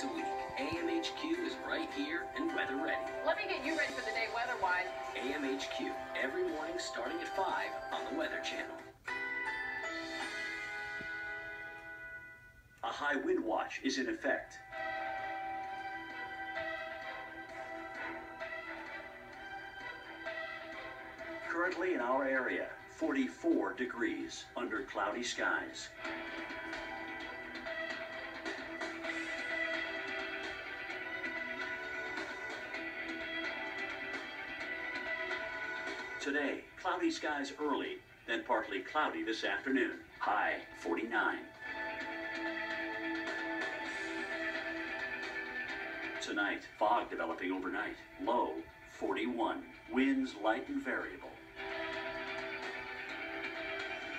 days a week. AMHQ is right here and weather ready. Let me get you ready for the day weather-wise. AMHQ, every morning starting at 5 on the Weather Channel. A high wind watch is in effect. Currently in our area, 44 degrees under cloudy skies. Today, cloudy skies early, then partly cloudy this afternoon. High 49. Tonight, fog developing overnight. Low 41. Winds light and variable.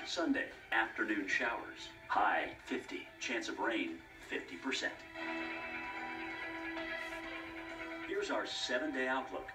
Sunday, afternoon showers. High 50. Chance of rain 50%. Here's our seven day outlook.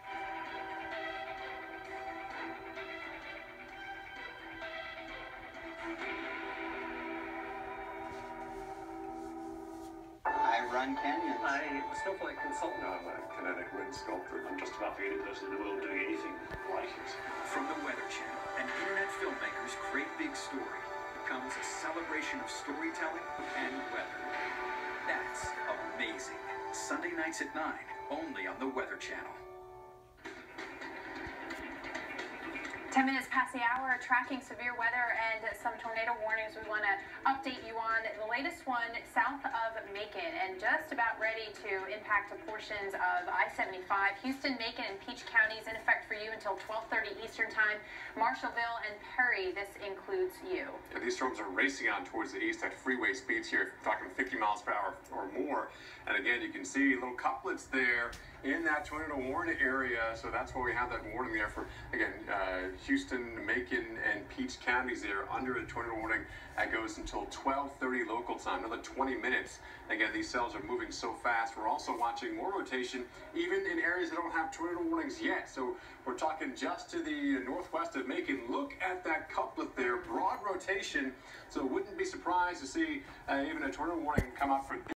I run canyons. I'm a snowflake consultant. I'm a kinetic wind sculptor. I'm just about the only person in the world doing anything like it. From the Weather Channel and internet filmmakers' great big story comes a celebration of storytelling and weather. That's amazing. Sunday nights at 9, only on the Weather Channel. 10 minutes past the hour, tracking severe weather and some tornado warnings we want to update you on. The latest one south of Macon and just about ready to impact portions of I-75. Houston, Macon, and Peach counties in effect for you until 1230 Eastern Time. Marshallville and Perry, this includes you. Yeah, these storms are racing on towards the east at freeway speeds here, talking 50 miles per hour or more. And again, you can see little couplets there in that tornado warning area. So that's why we have that warning there for, again, uh, Houston, Macon, and Peach counties there under a tornado warning that goes until 12:30 local time, another 20 minutes. Again, these cells are moving so fast. We're also watching more rotation, even in areas that don't have tornado warnings yet. So we're talking just to the northwest of Macon. Look at that couplet there, broad rotation. So wouldn't be surprised to see uh, even a tornado warning come out for.